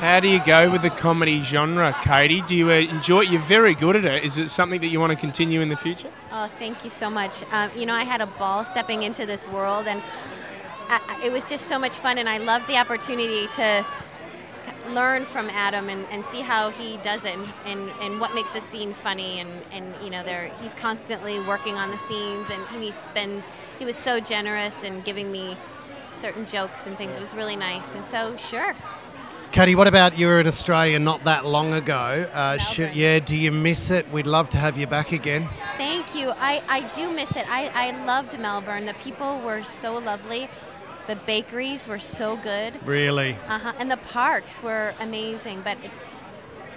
How do you go with the comedy genre, Katie? Do you uh, enjoy it? You're very good at it. Is it something that you want to continue in the future? Oh, thank you so much. Um, you know, I had a ball stepping into this world, and I, it was just so much fun, and I loved the opportunity to learn from Adam and, and see how he does it and, and, and what makes a scene funny and, and you know he's constantly working on the scenes and he's been he was so generous in giving me certain jokes and things it was really nice and so sure Katie, what about you were in Australia not that long ago? Uh, should, yeah, do you miss it? We'd love to have you back again. Thank you. I, I do miss it. I, I loved Melbourne. The people were so lovely. The bakeries were so good. Really? Uh-huh. And the parks were amazing. But it,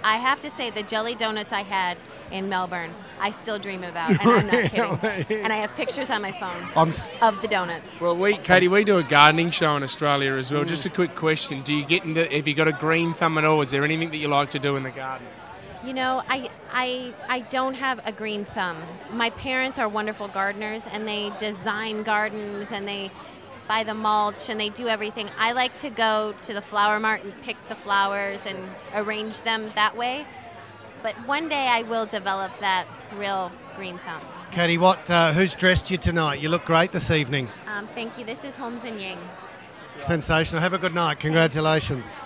I have to say, the jelly donuts I had in Melbourne, I still dream about. And I'm not kidding. And I have pictures on my phone I'm s- of the donuts. Well, we, Katie, we do a gardening show in Australia as well. Mm. Just a quick question: Do you get into? Have you got a green thumb at all? Is there anything that you like to do in the garden? You know, I, I, I don't have a green thumb. My parents are wonderful gardeners and they design gardens and they buy the mulch and they do everything. I like to go to the flower mart and pick the flowers and arrange them that way. But one day I will develop that real green thumb. Katie, what? Uh, who's dressed you tonight? You look great this evening. Um, thank you. This is Holmes and Yang. Sensational. Have a good night. Congratulations.